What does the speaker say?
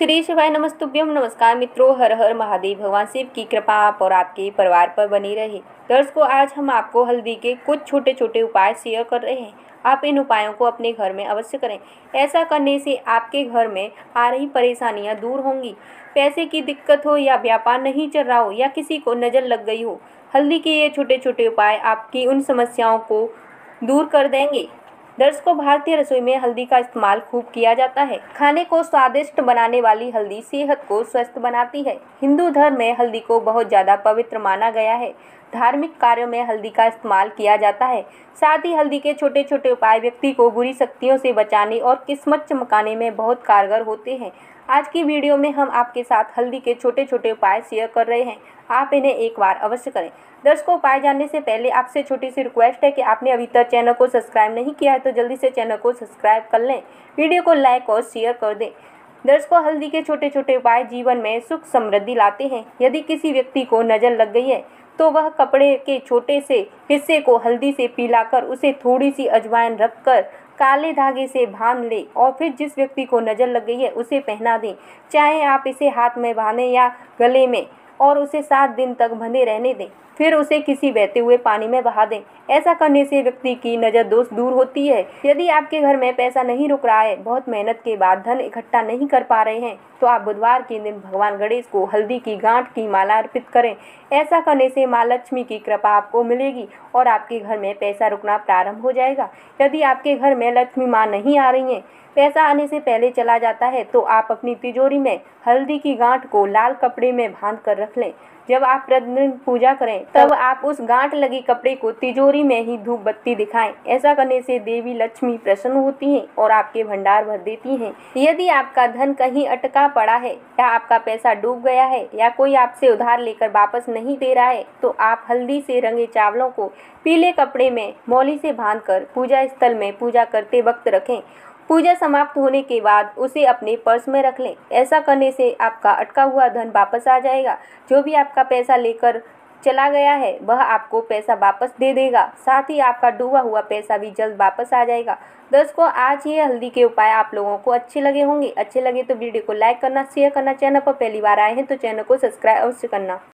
श्री शिवाय नमस्तुभ्यम नमस्कार मित्रों, हर हर महादेव, भगवान शिव की कृपा आप और आपके परिवार पर बनी रहे। दर्शकों, आज हम आपको हल्दी के कुछ छोटे छोटे उपाय शेयर कर रहे हैं। आप इन उपायों को अपने घर में अवश्य करें। ऐसा करने से आपके घर में आ रही परेशानियाँ दूर होंगी। पैसे की दिक्कत हो या व्यापार नहीं चल रहा हो या किसी को नज़र लग गई हो, हल्दी के ये छोटे छोटे उपाय आपकी उन समस्याओं को दूर कर देंगे। दर्शकों भारतीय रसोई में हल्दी का इस्तेमाल खूब किया जाता है। खाने को स्वादिष्ट बनाने वाली हल्दी सेहत को स्वस्थ बनाती है। हिंदू धर्म में हल्दी को बहुत ज़्यादा पवित्र माना गया है। धार्मिक कार्यों में हल्दी का इस्तेमाल किया जाता है। साथ ही हल्दी के छोटे छोटे उपाय व्यक्ति को बुरी शक्तियों से बचाने और किस्मत चमकाने में बहुत कारगर होते हैं। आज की वीडियो में हम आपके साथ हल्दी के छोटे छोटे उपाय शेयर कर रहे हैं। आप इन्हें एक बार अवश्य करें। दर्शकों, उपाय जानने से पहले आपसे छोटी सी रिक्वेस्ट है कि आपने अभी तक चैनल को सब्सक्राइब नहीं किया है तो जल्दी से चैनल को सब्सक्राइब कर लें। वीडियो को लाइक और शेयर कर दें। दर्शकों, हल्दी के छोटे छोटे उपाय जीवन में सुख समृद्धि लाते हैं। यदि किसी व्यक्ति को नज़र लग गई है तो वह कपड़े के छोटे से हिस्से को हल्दी से पिलाकर उसे थोड़ी सी अजवाइन रखकर काले धागे से बाँध ले और फिर जिस व्यक्ति को नज़र लग गई है उसे पहना दें। चाहे आप इसे हाथ में बांधें या गले में और उसे सात दिन तक बंधे रहने दें। फिर उसे किसी बहते हुए पानी में बहा दें। ऐसा करने से व्यक्ति की नज़र दोष दूर होती है। यदि आपके घर में पैसा नहीं रुक रहा है, बहुत मेहनत के बाद धन इकट्ठा नहीं कर पा रहे हैं तो आप बुधवार के दिन भगवान गणेश को हल्दी की गांठ की माला अर्पित करें। ऐसा करने से माँ लक्ष्मी की कृपा आपको मिलेगी और आपके घर में पैसा रुकना प्रारंभ हो जाएगा। यदि आपके घर में लक्ष्मी माँ नहीं आ रही हैं पैसा आने से पहले चला जाता है तो आप अपनी तिजोरी में हल्दी की गांठ को लाल कपड़े में बाँध कर रख लें। जब आप प्रतिदिन पूजा करें तब आप उस गांठ लगे कपड़े को तिजोरी में ही धूप बत्ती दिखाएँ। ऐसा करने से देवी लक्ष्मी प्रसन्न होती हैं और आपके भंडार भर देती हैं। यदि आपका धन कहीं अटका पड़ा है या आपका पैसा डूब गया है या कोई आपसे उधार लेकर वापस नहीं दे रहा है तो आप हल्दी से रंगे चावलों को पीले कपड़े में मौली से बाँध पूजा स्थल में पूजा करते वक्त रखें पूजा समाप्त होने के बाद उसे अपने पर्स में रख लें। ऐसा करने से आपका अटका हुआ धन वापस आ जाएगा। जो भी आपका पैसा लेकर चला गया है, वह आपको पैसा वापस दे देगा। साथ ही आपका डूबा हुआ पैसा भी जल्द वापस आ जाएगा। दोस्तों, आज ये हल्दी के उपाय आप लोगों को अच्छे लगे होंगे। अच्छे लगे तो वीडियो को लाइक करना, शेयर करना। चैनल पर पहली बार आए हैं तो चैनल को सब्सक्राइब अवश्य करना।